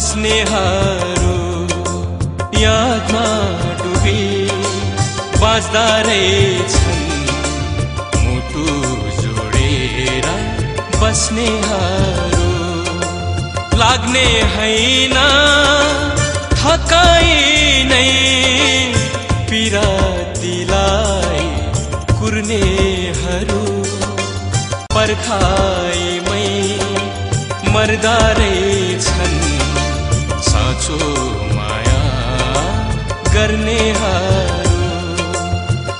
बस्नेहरू यादमा डुबी बाँच्दा रहेछन् मुटु जोडेर बस्नेहरू लाग्ने होइन थकाइ नै पिरातीलाई कुर्नेहरू पर्खाइमै मर्दा रहे सो माया गर्ने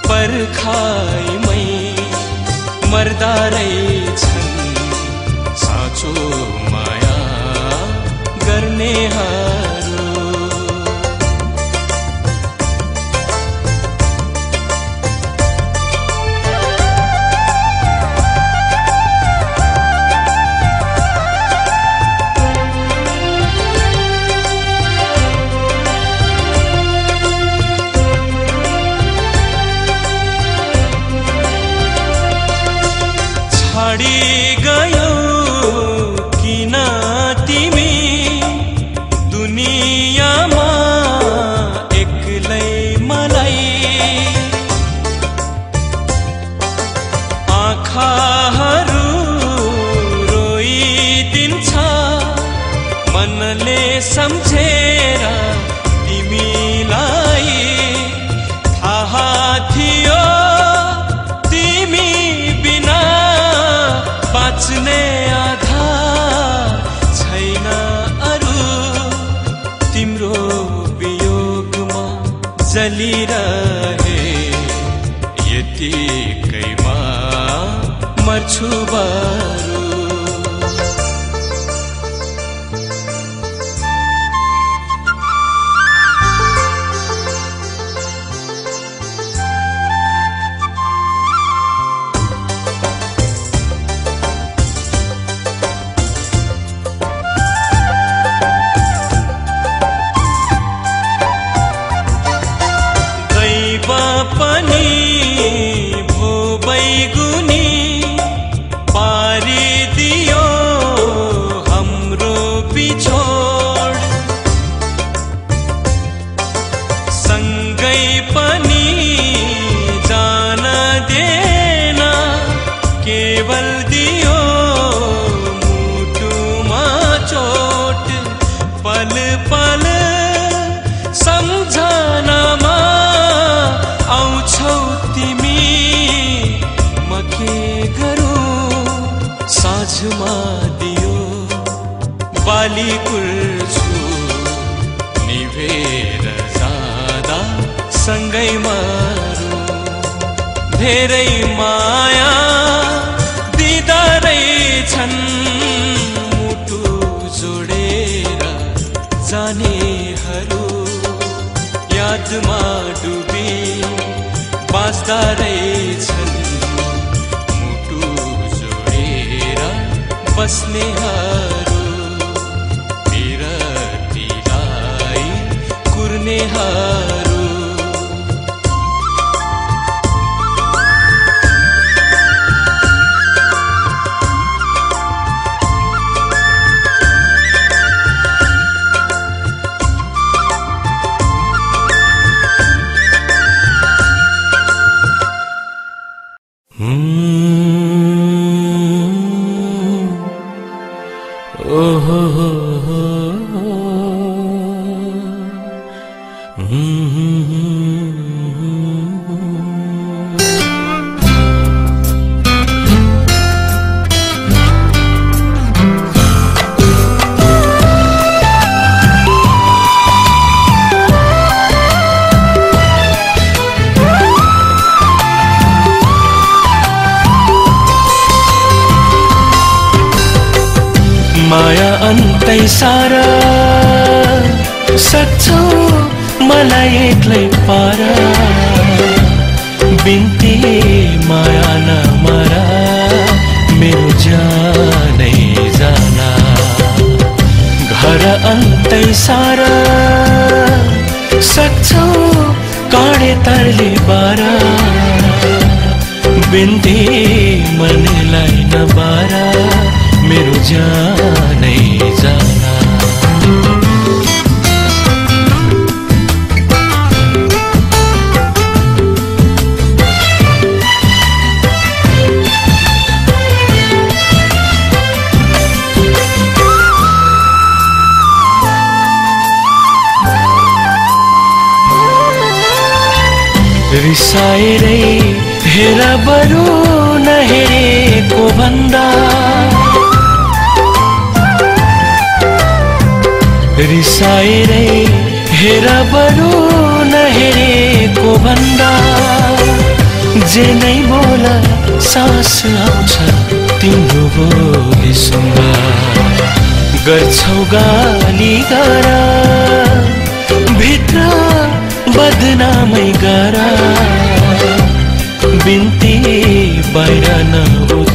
पर्खाइमै मर्दा रहेछन् साँचो माया गर्नेहरू आँखाहरू रोइदिन्छ मनले सम्झ সুবা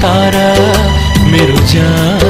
नउतार मेरो जानै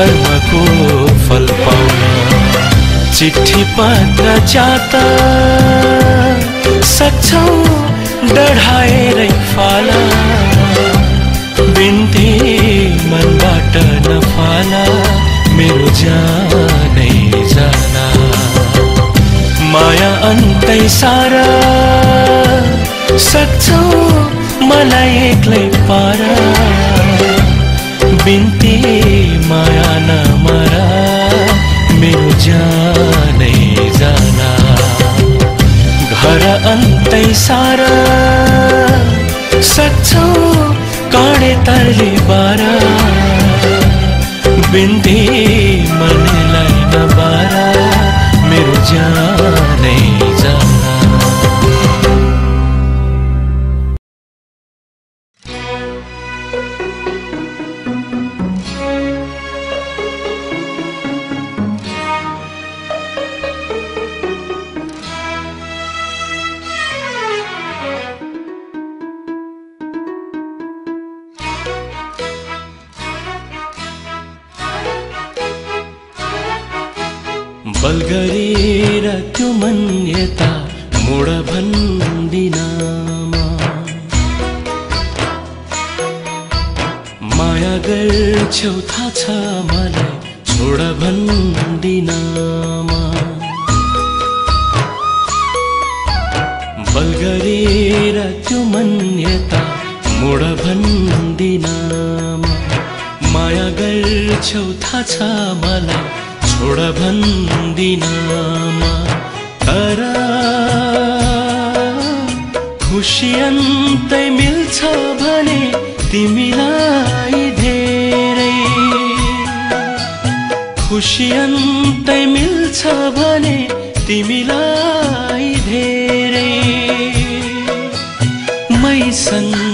कर्मको फल पाउन। चिठी पत्र जात। सक्छौ डढाएरै फाला। बिन्ती मनबाट नफाला। मेरो जानै जाना। माया अन्तै सारा। सक्छौ मलाई एक्लै पारा। बिन्ती माया नमरा मेरो जानै जाना। घर अन्तै सारा सक्छौ काँडे तरले बारा। बिन्ती मनलाई नबारा मेरो जाना गर्छौ थाहा छ मलाई छोड भन्दिनमा बल गरेर त्यो मन्यता मोड भन्दिनमा माया गर्छौ थाहा छ मलाई छोड भन्दिनमा तर खुसी अन्तै मिल्छ भने तिमीलाई खुसी अन्तै मिल्छ भने तिमीलाई धेरै मैसँग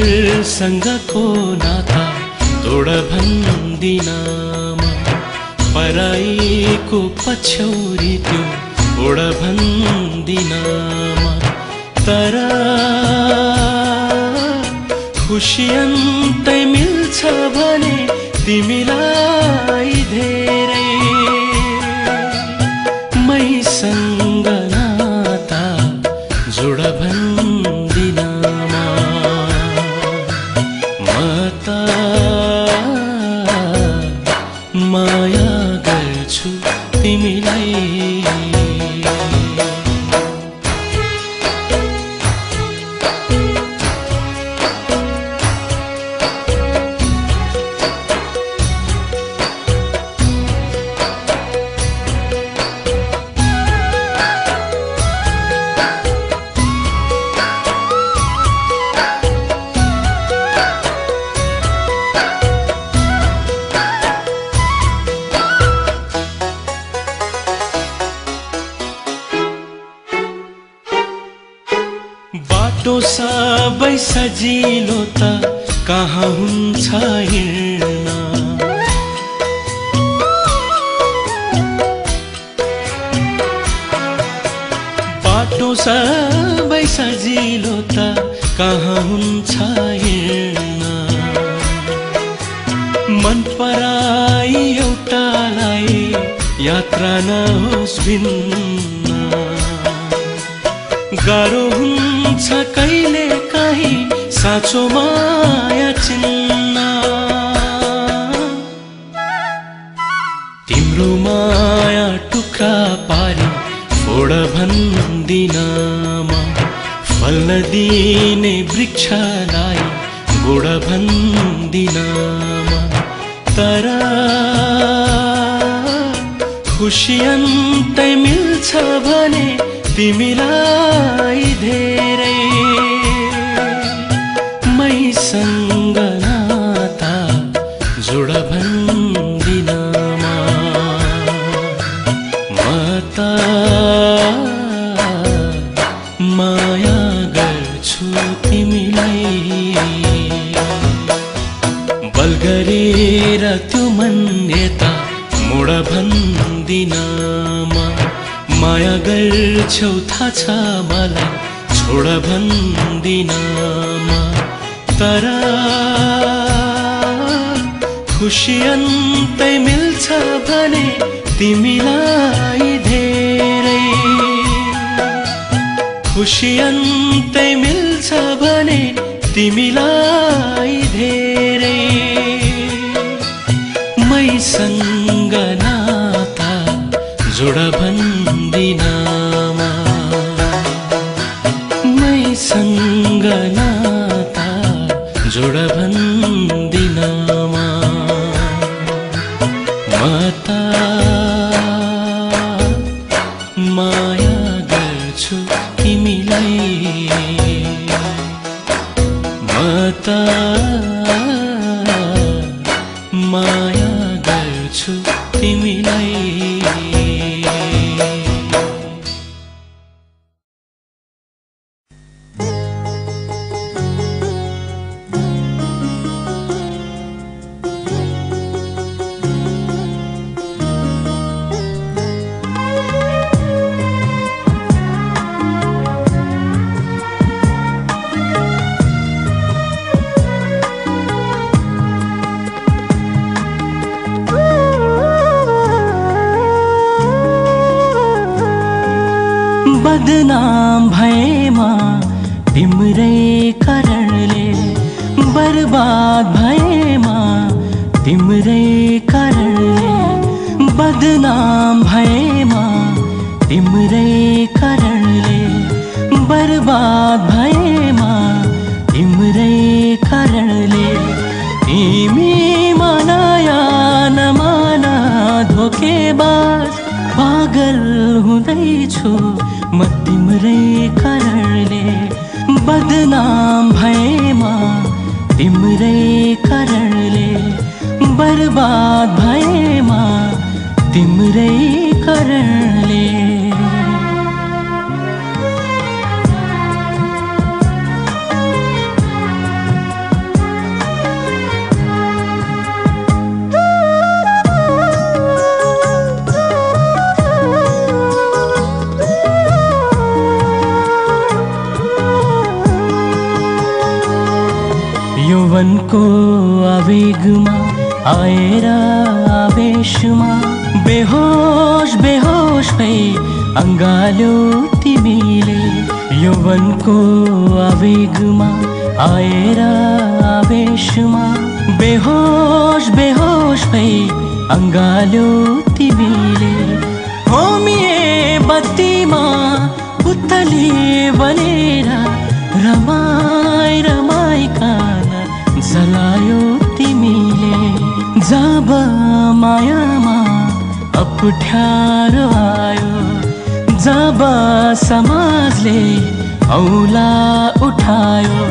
परसँगको नाता तोड भन्दिन पराईको पछौरी त्यो ओड भन्दिन तर खुसी अन्तै मिल्छ भने तिमीलाई तै मिल्छ भने तिमीलाई धेरै छेउ थाहा छ मलाई छोड भन्दिन तर। खुसी अन्तै मिल्छ भने तिमीलाई धेरै। खुसी अन्तै मिल्छ भने तिमीलाई धेरै। मैसँग नाता जोड तिम्रै कारणले बर्बाद भएमा तिम्रै कारणले तिमी मनाया नमाना धोकेबाज पागल हुँदैछु म तिम्रै कारणले बदनाम भएमा तिम्रै कारणले बर्बाद भएमा तिम्रै यौवनको आवेगमा आएर आवेशमा। बेहोस बेहोस भई अङ्गाल्यो तिमीले। होमिए बत्तीमा पुतली बनेर रमाई रमाई कान जलायो तिमीले। जब मायामा अप्ठ्यारो आयो जब समाजले औला उठायो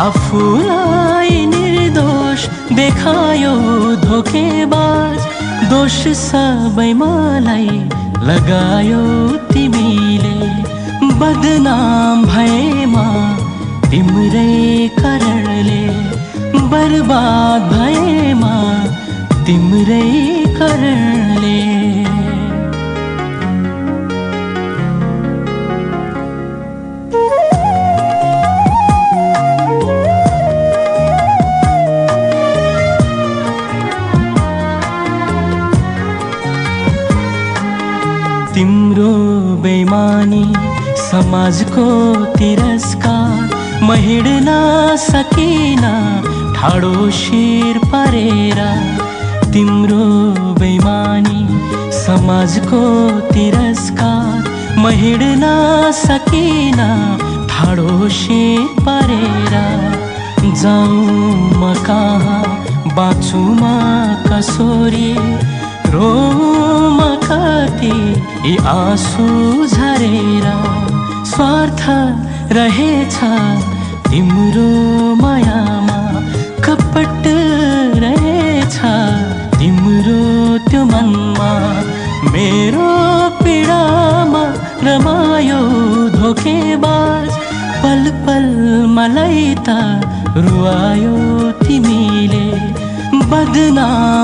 आफूलाई निर्दोष देखायो धोकेबाज दोष सबै मलाई लगायो तिमीले। बदनाम भएमा तिम्रै कारणले बर्बाद भएमा तिम्रै कारणले बेमानी समाजको तिरस्कार म हिँड्न सकिन ठाडो शिर परेर। तिम्रो बेमानी समाजको तिरस्कार म हिँड्न सकिन ठाडो शिर परेर। जाउँ म कहाँ बाँचु म कसोरी रोम कति यी आँसु झरेर स्वार्थ रहेछ। तिम्रो मायामा कपट रहेछ। तिम्रो त्यो मनमा मेरो पीडामा रमायो धोकेबाज पल पल मलाई त रुवायो तिमीले। बदनाम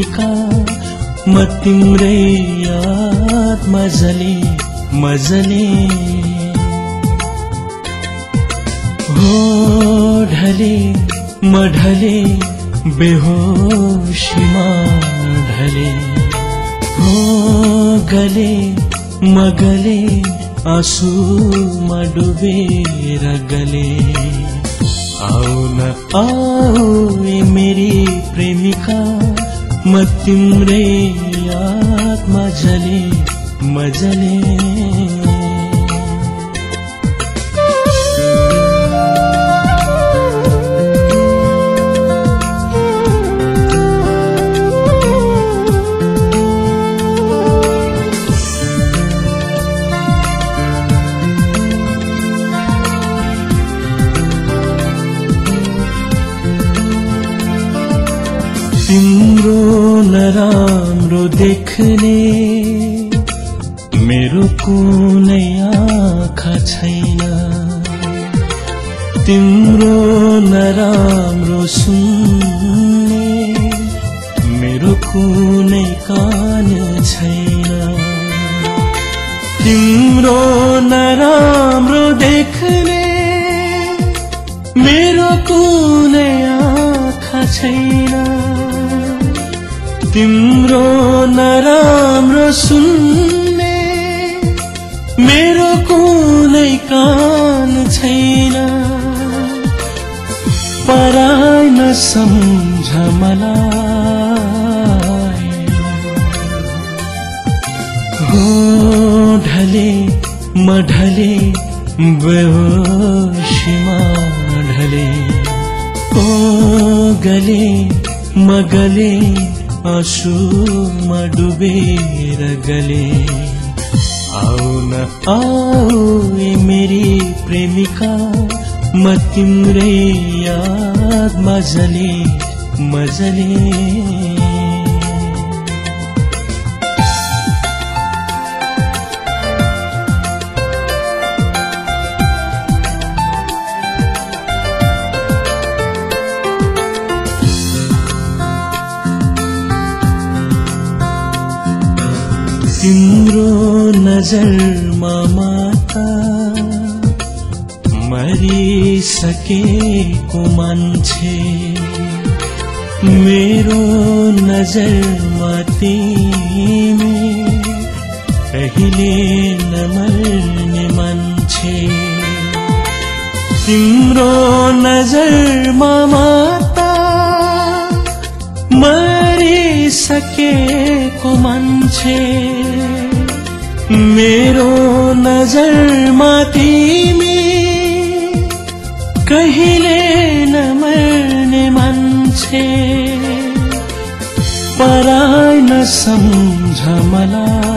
प्रेमिका म तिम्रै याद मजले मजले। हो ढले म ढले बेहोशीमा ढले। हो गले म गले आँसुमा डुबेर गले आऊ न ए मेरी प्रेमिका म तिम्रै यादमा जले मजले नराम्रो देख्ने। मेरो कुनै आँखा छैन। तिम्रो नराम्रो सुन्ने आँसुमा डुबेर गले आऊ न आऊ मेरी प्रेमिका म तिम्रै यादमा जले मजले। नजरमा माता मरिसकेको मान्छे मेरो नजरमा तिमी कहिले नमर्ने मान्छे तिम्रो नजरमा माता मरिसकेको मान्छे मेरो नजरमा तिमी कहिले नमर्ने मान्छे। पराय नसम्झ मलाई।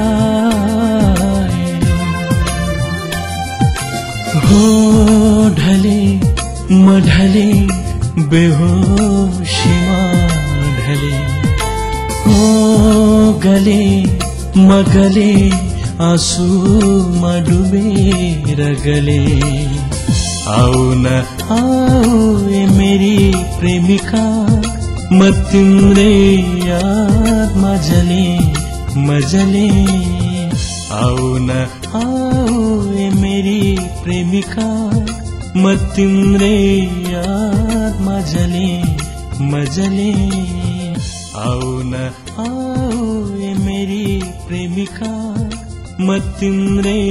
हो ढले म ढले बेहोशीमा ढले हो गले म गले आँसुमा डुबेर गले। आऊ न आऊ मेरी प्रेमिका म तिम्रै यादमा जले मजले आऊ न आऊ मेरी प्रेमिका म तिम्रै यादमा जले मजले आऊ न आऊ ए मेरी प्रेमिका। म तिम्रै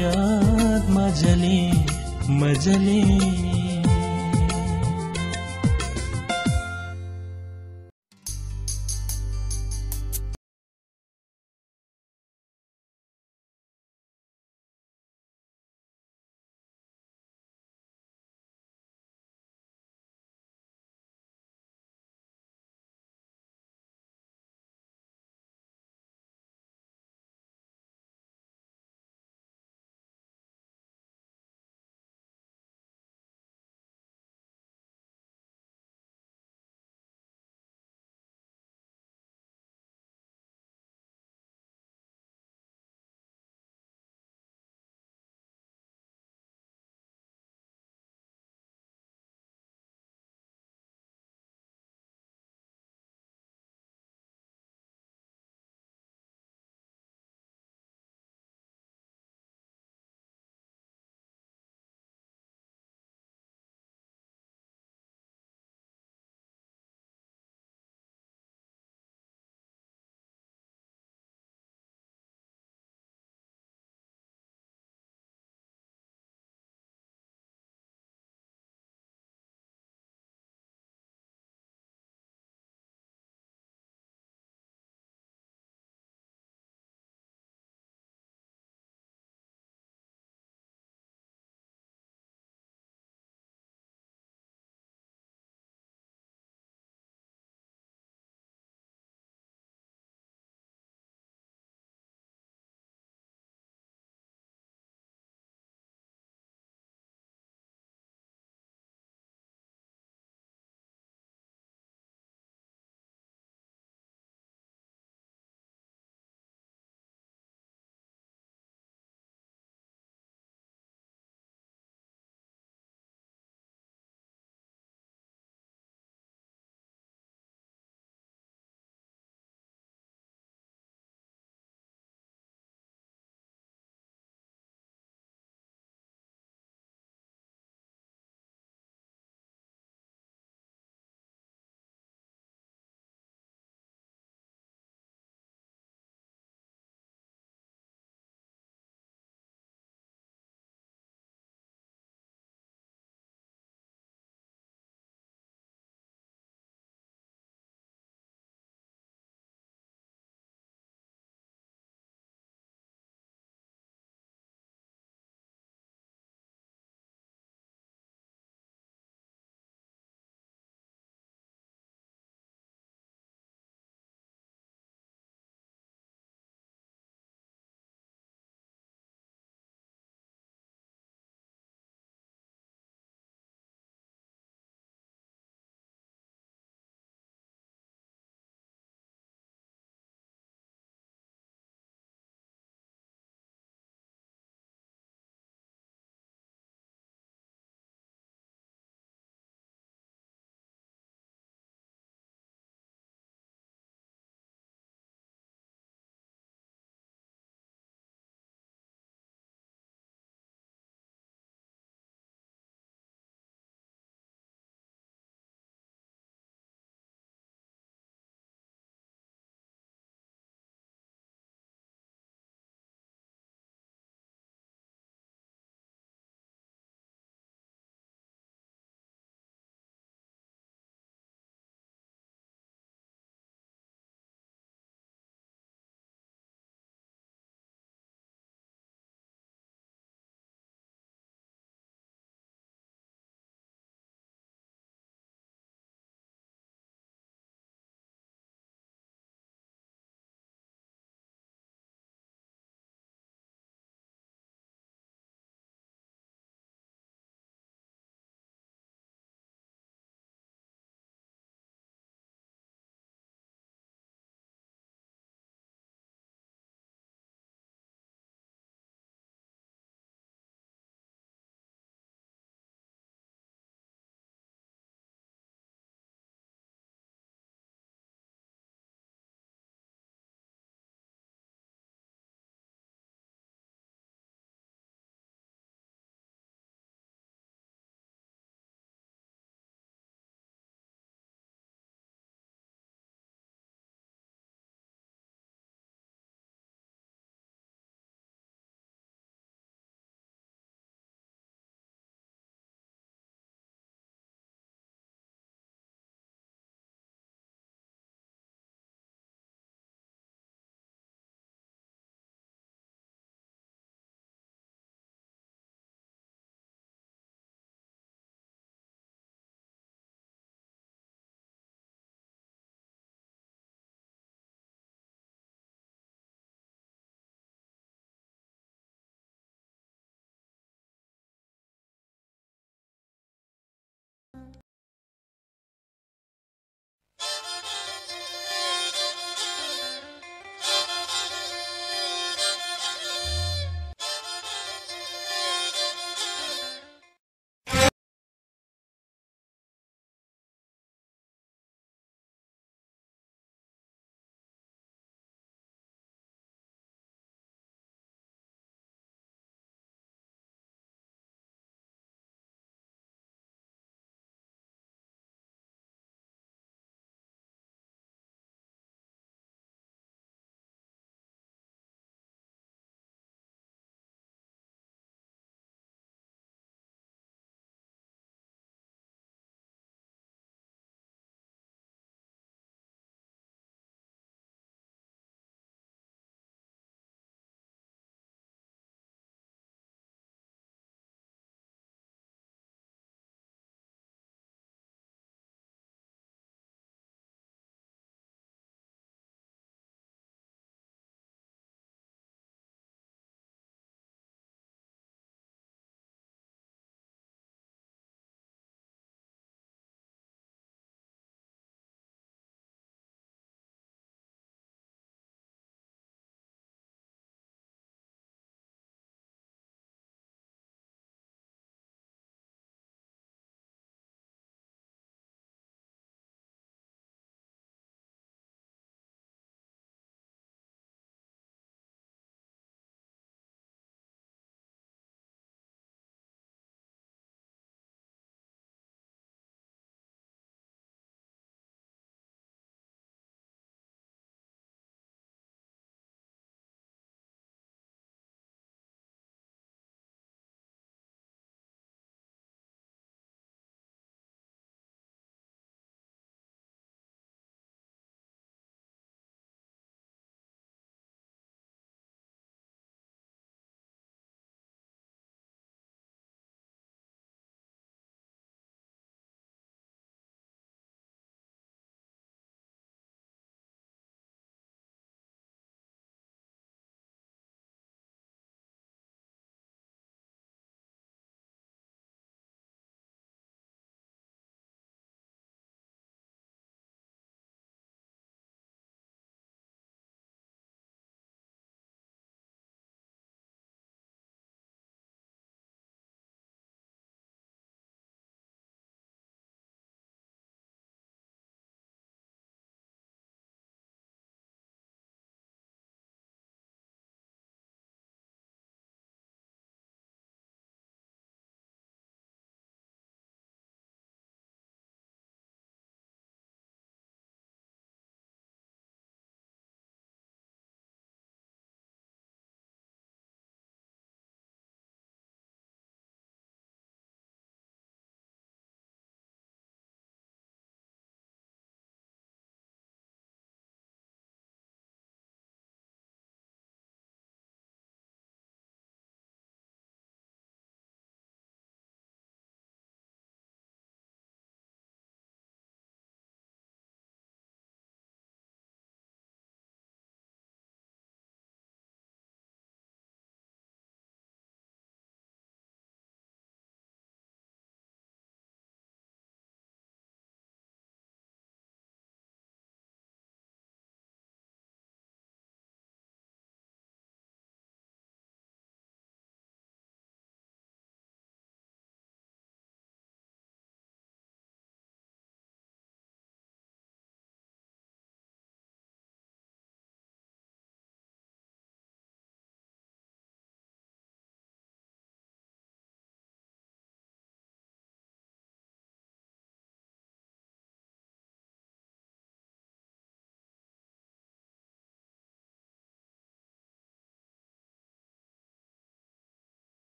यादमा जले। मजले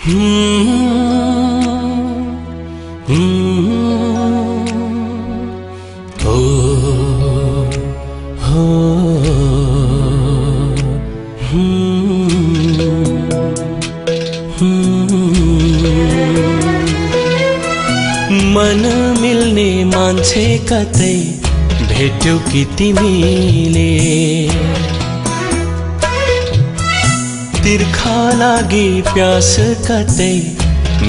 मन मिल्ने मान्छे कतै भेट्यौ कि तिमीले? तिर्खा लागि प्यास कतै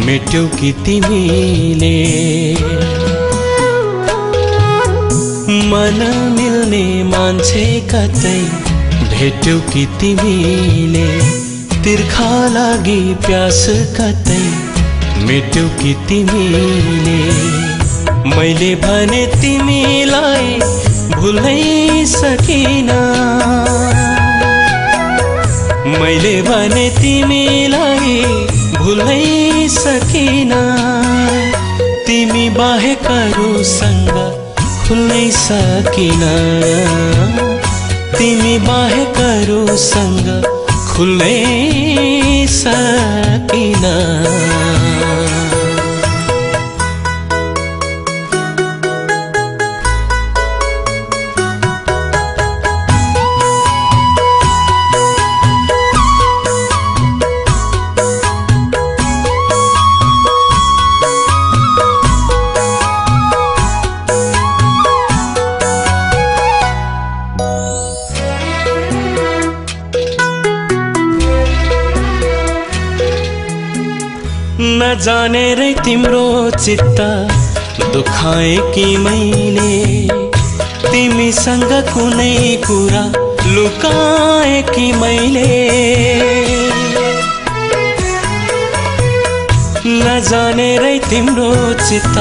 मेट्यौ कि तिमीले। मन मिल्ने मान्छे कतै भेट्यौ कि तिमीले। तिर्खा लागि प्यास कतै मेट्यौ कि तिमीले। मैले भने तिमीलाई भुलै सकिन। मैले भने तिमीलाई भुलै सकिन। तिमी बाहेकहरूसँग खुल्नै सकिन। तिमी बाहेकहरूसँग खुल्नै सकिन। नजानेरै तिम्रो चित्त दुखाए कि मैले तिमीसँग कुनै कुरा लुकाए कि मैले नजानेरै तिम्रो चित्त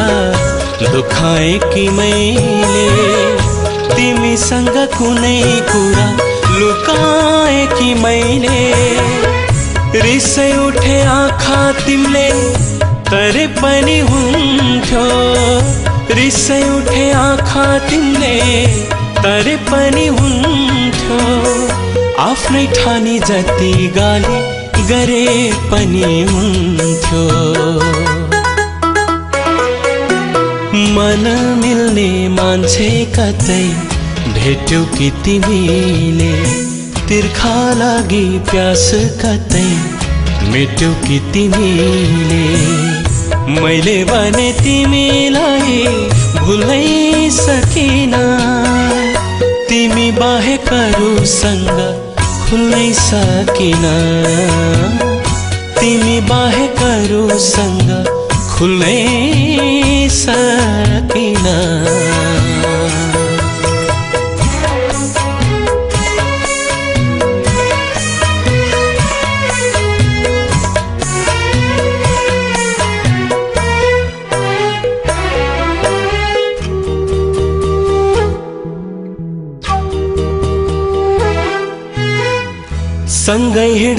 दुखाए कि मैले तिमीसँग कुनै कुरा लुकाए कि मैले रिसै उठे आँखा तिमीले तरे पनि हुन्थ्यो। रिसै उठे आँखा तिमीले तरे पनि हुन्थ्यो। आफ्नै ठानी जति गाली गरे पनि हुन्थ्यो। मन मिल्ने मान्छे कतै भेट्यौ कि तिमीले? तिर्खा लागि प्यास कतै मेट्यौ कि तिमीले? मैले भने तिमीलाई भुलै सकिन। तिमी बाहेकहरूसँग खुल्नै सकिन। तिमी बाहेकहरूसँग खुल्नै सकिन।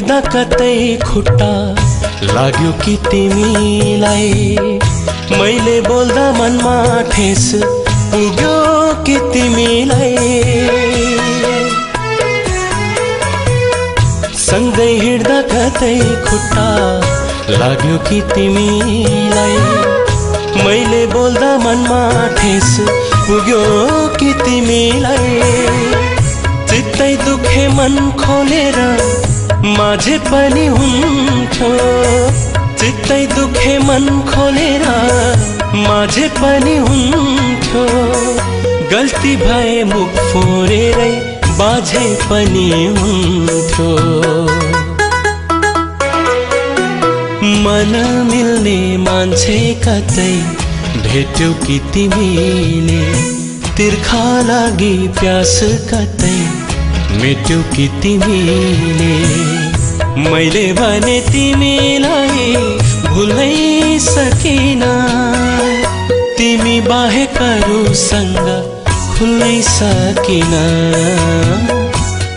हिँड्दा कतै खुट्टा लाग्यो कि तिमीलाई? मैले बोल्दा मनमा ठेस पुग्यो कि तिमीलाई? सँगै हिँड्दा कतै खुट्टा लाग्यो कि तिमीलाई? मैले बोल्दा मनमा ठेस पुग्यो कि तिमीलाई? चित्तै दुखे मन खोलेर माझे पनि हुन्थ्यो चित्तै दुखे मन खोलेर माझे पनि हुन्थ्यो गल्ती भए मुख फोरेरै बाझे पनि हुन्थ्यो मन मिल्ने मान्छे कतै भेट्यौ कि तिमीले? तिर्खा लागि प्यास कतै मेट्यौ कि तिमीले? मैले भने तिमीलाई भुलै सकिन। तिमी बाहेकहरूसँग खुल्नै सकिन।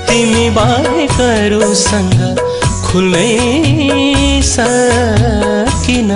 तिमी बाहेकहरूसँग खुल्नै सकिन।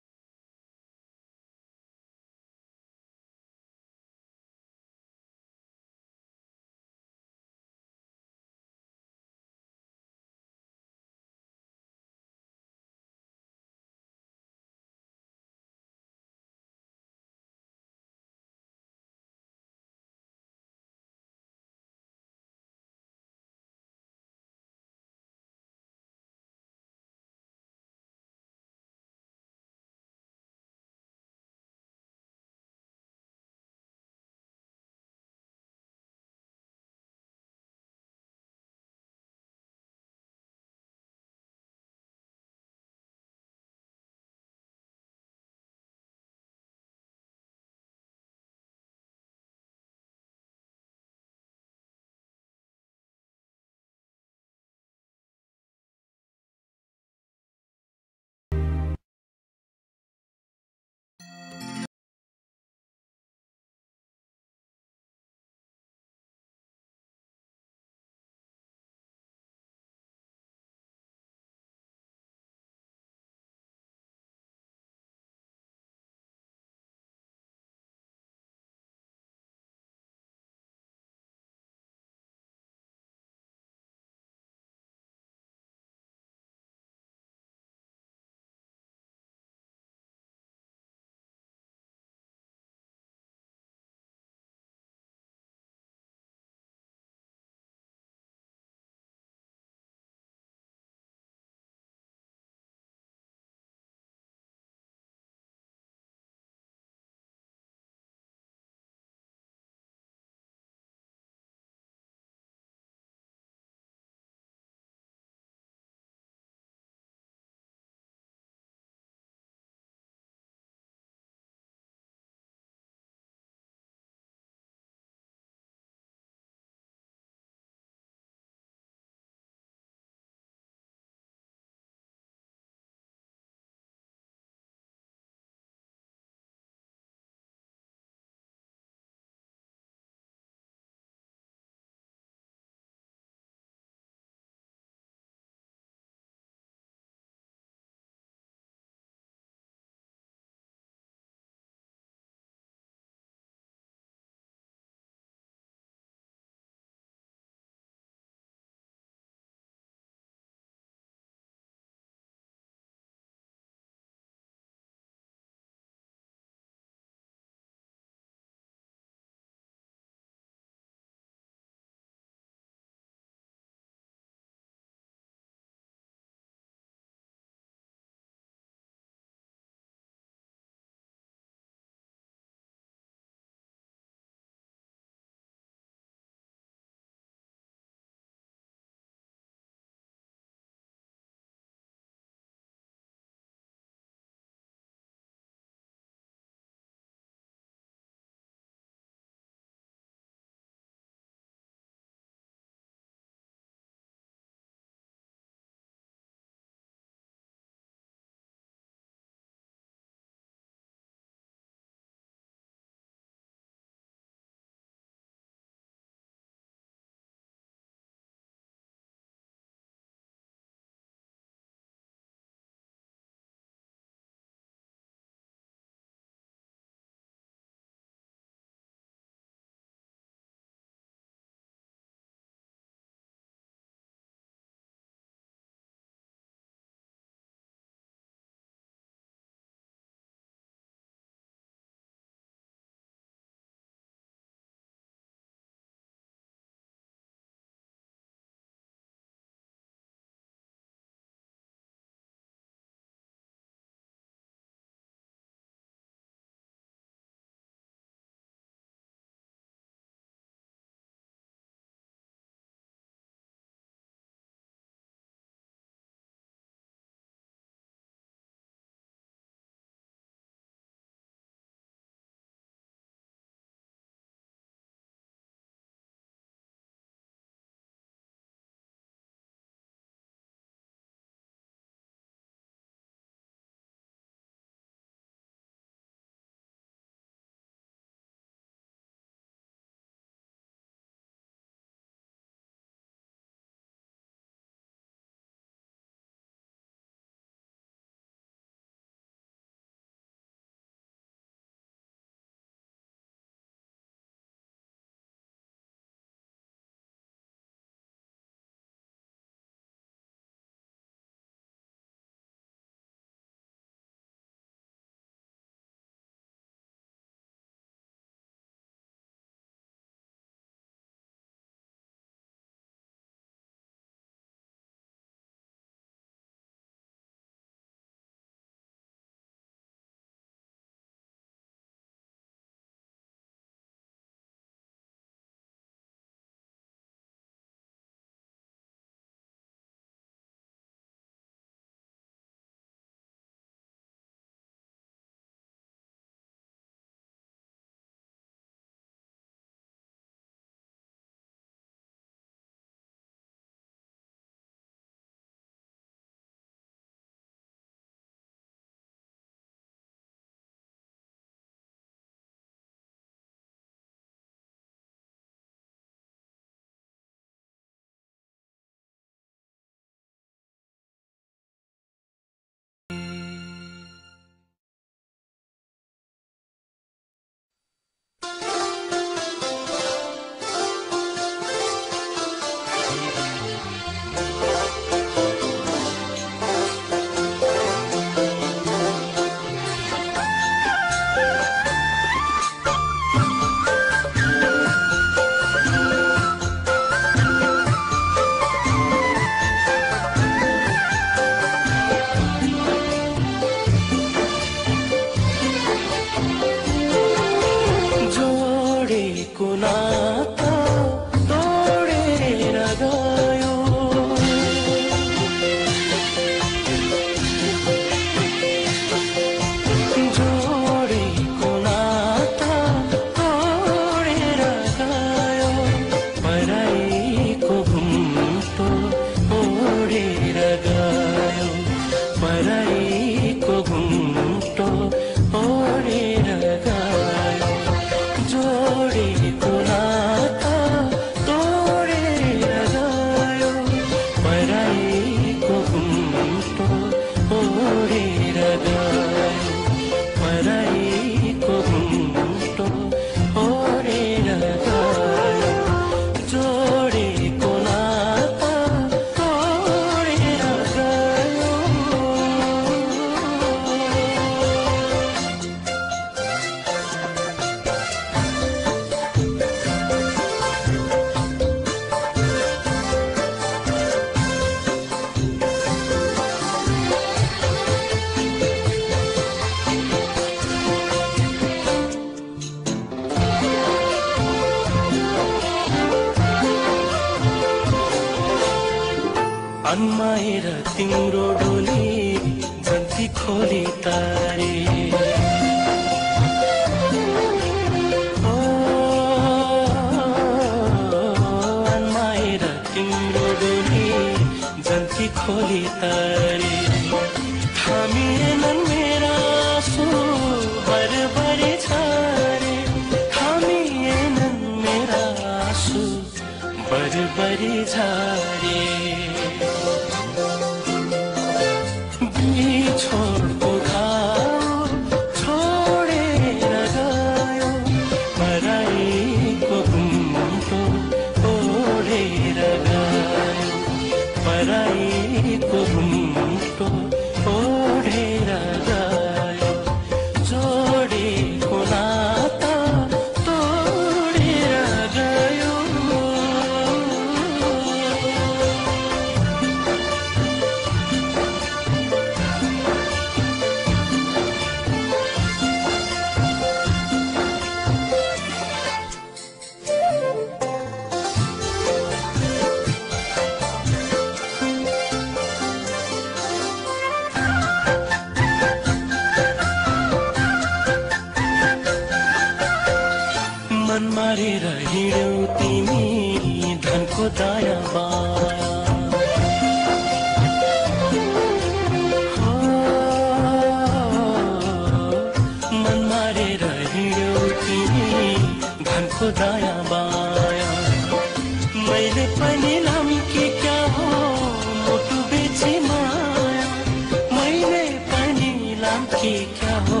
नाम की क्या हो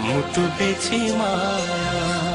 मुटु बेची माया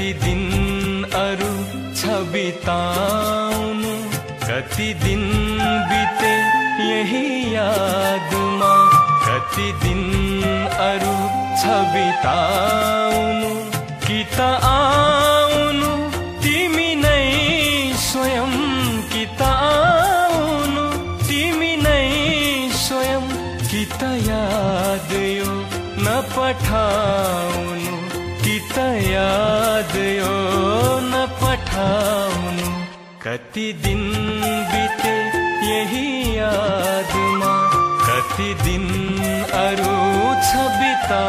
प्रतिदिन अरू छ बिताउनु दिन बिते यही यादमा। प्रतिदिन अरू छ बिताउनु कि त आउनु तिमी नै स्वयं कि त आउनु। तिमी नै स्वयं कि त याद यो नपठाउनु। कि त याद हराउनु कति दिन बीते यही यादमा कति दिन अरू छ बिता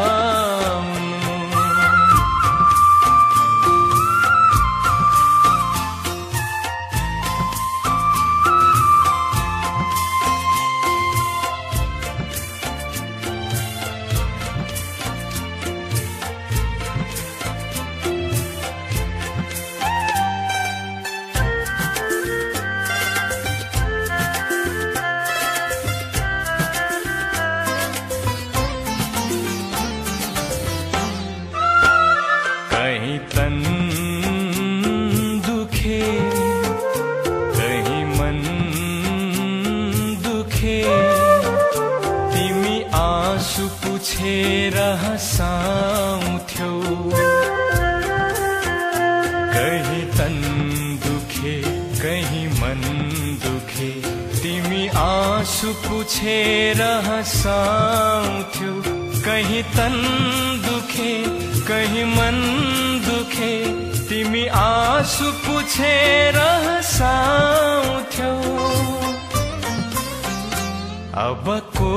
उठेर हँसाउँथ्यो। कहीँ तन दुखे कहीँ मन दुखे। तिमी आँसु पुछेर हँसाउँथ्यौ। अबको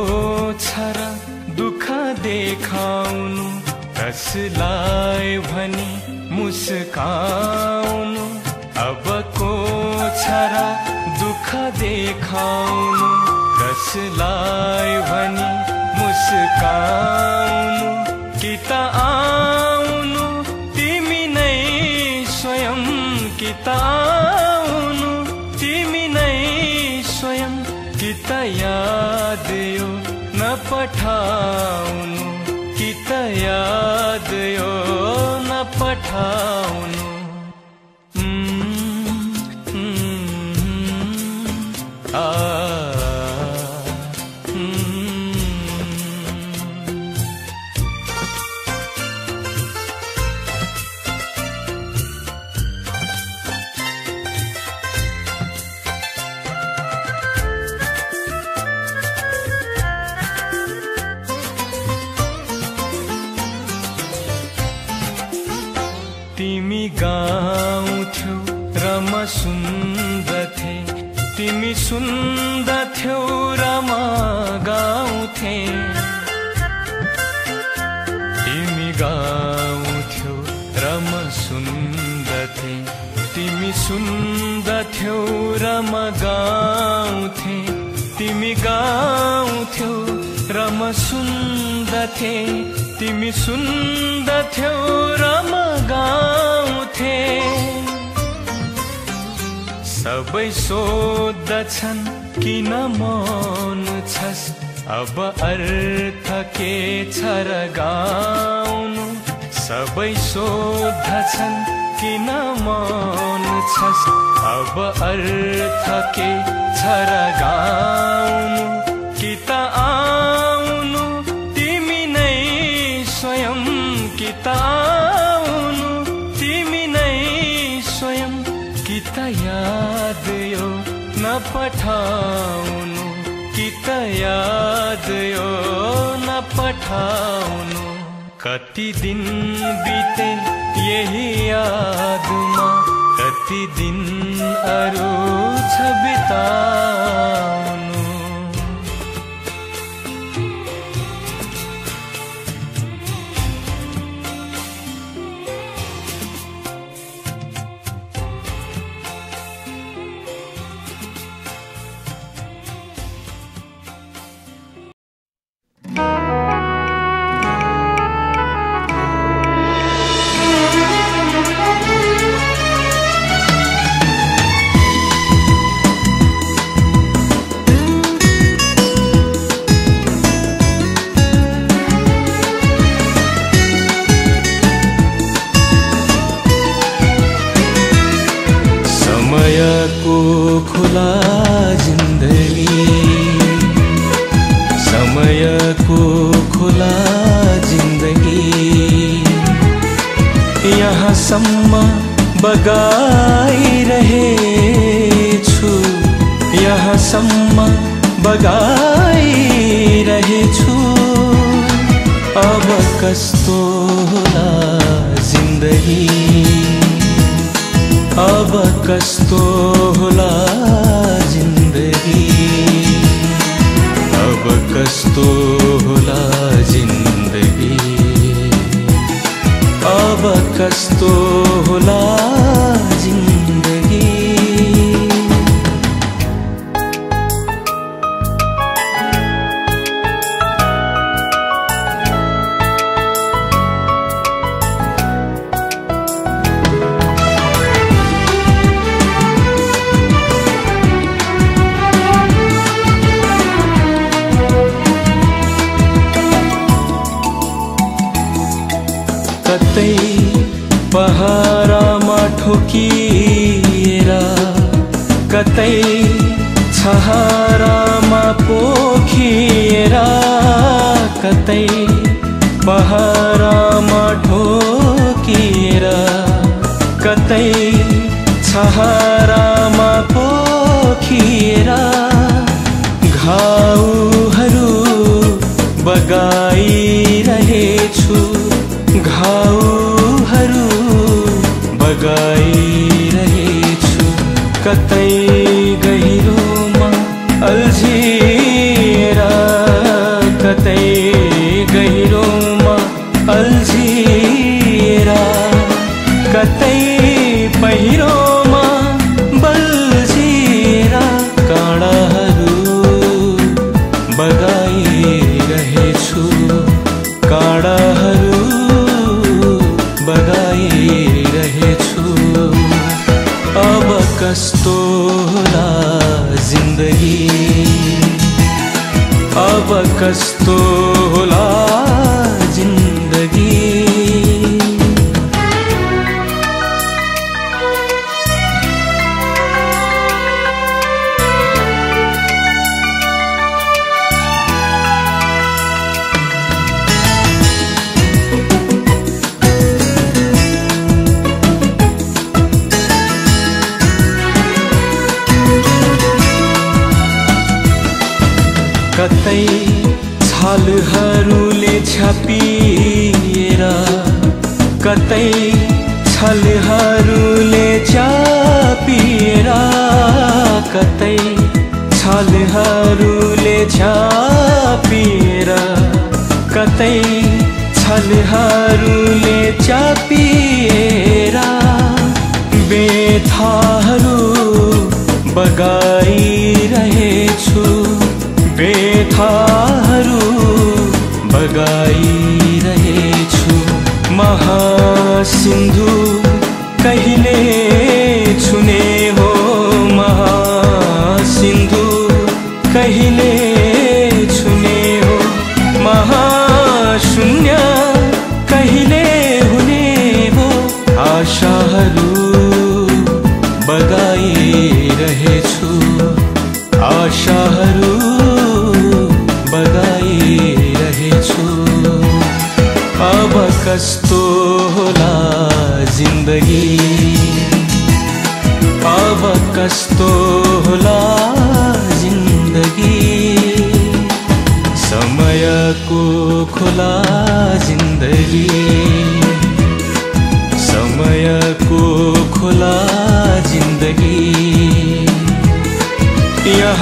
छ र दुःख देखाउनु? कसलाई भने मुस्काउनु? अबको छ र दुःख देखाउनु? कसलाई भनी मुस्काउनु कि त आउनु तिमी नै स्वयं कि त आउनु तिमी नै स्वयं कि त याद यो नपठाउनु कि त याद यो पठाउनु।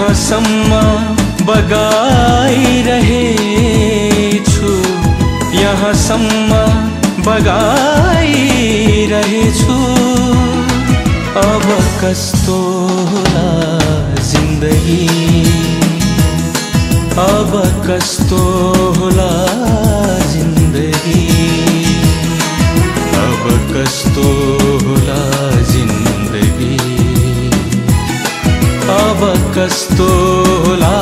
आँखसम्म बगाइरहेछु यहाँसम्म बगाइरहेछु अब कस्तो होला जिन्दगी? अब कस्तो होला जिन्दगी? अब कस्तो होला कस्तो होला?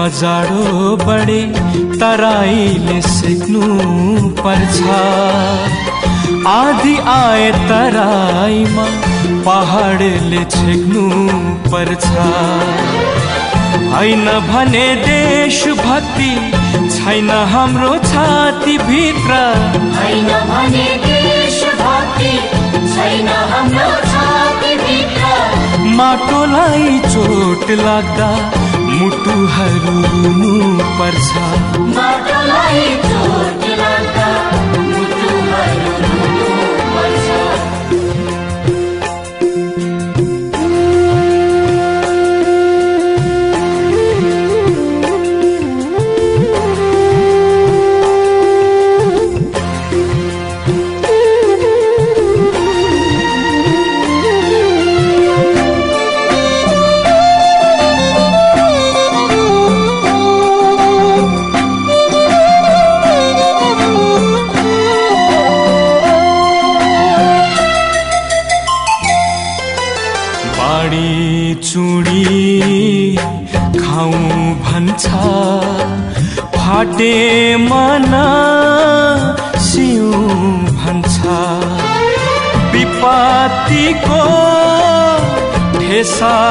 मजाडो बढे तराईले सिक्नु पर्छ। आधी आए तराईमा पहाडले छेक्नु पर्छ। होइन भने देशभक्ति छैन हाम्रो छाती भित्र होइन भने देशभक्ति छैन हाम्रो छातीभित्र। माटोलाई चोट लाग्दा मुटुहरू पर्छ ठेसा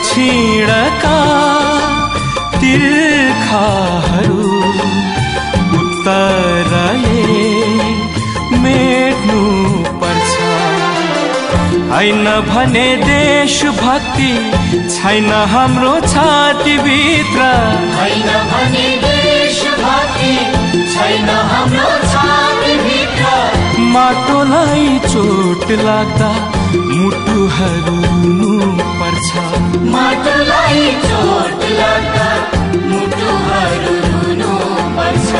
दक्षिणका तिर्खाहरू उत्तरले मेट्नु पर्छ। होइन भने देशभक्ति छैन हाम्रो छातीभित्र। होइन भने देशभक्ति छैन हाम्रो छातीभित्र। माटोलाई चोट लाग्दा मुटुहरू पर्छ। माटोलाई चोट लाग्दा मुटुहरू रुनुपर्छ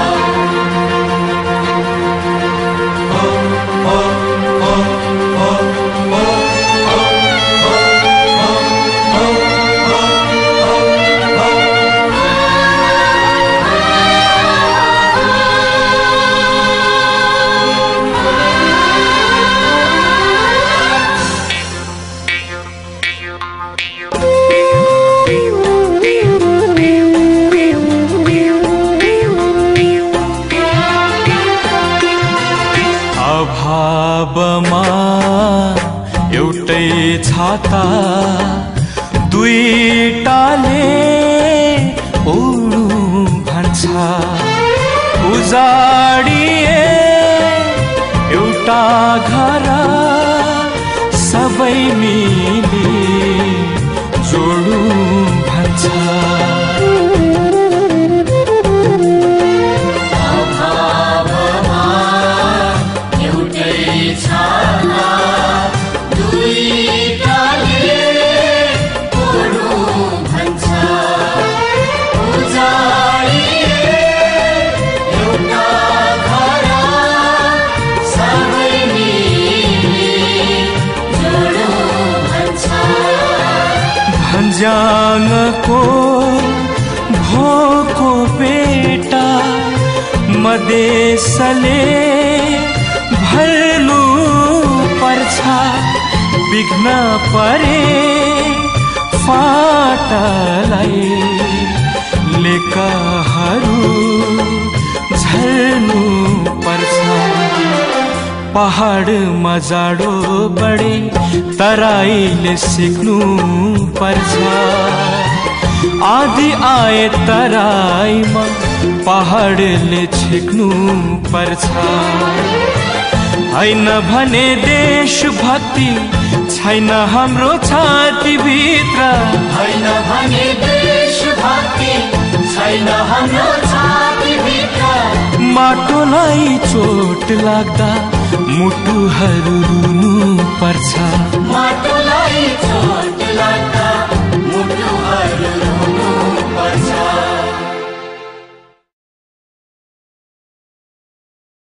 पहाड मजाडो बढे तराईले सिक्नु पर्छ। आधी आए तराईमा पहाडले छेक्नु पर्छ। होइन भने देशभक्ति छैन हाम्रो छातीभित्र। होइन भने देशभक्ति छैन हाम्रो छातीभित्र। माटोलाई चोट लाग्दा मुटुहरू रुनु पर्छ मुटुलाई